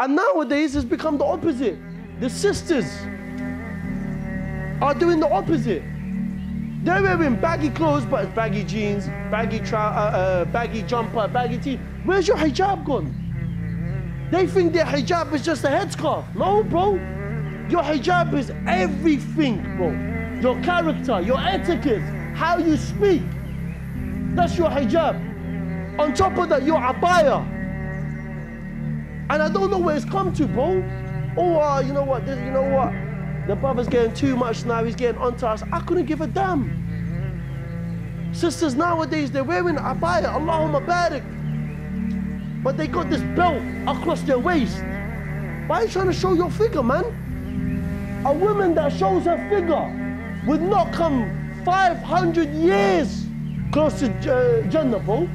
And nowadays it's become the opposite. The sisters are doing the opposite. They're wearing baggy clothes, but baggy jeans, baggy uh, uh, baggy jumper, baggy tee. Where's your hijab gone? They think their hijab is just a headscarf. No, bro. Your hijab is everything, bro. Your character, your etiquette, how you speak. That's your hijab. On top of that, your abaya. And I don't know where it's come to, bro. Oh, uh, you know what? This, you know what? The brother's getting too much now. He's getting onto us. I couldn't give a damn. Sisters nowadays, they're wearing abaya. Allahumma barik. But they got this belt across their waist. Why are you trying to show your figure, man? A woman that shows her figure would not come 500 years close to uh, Jannah, bro.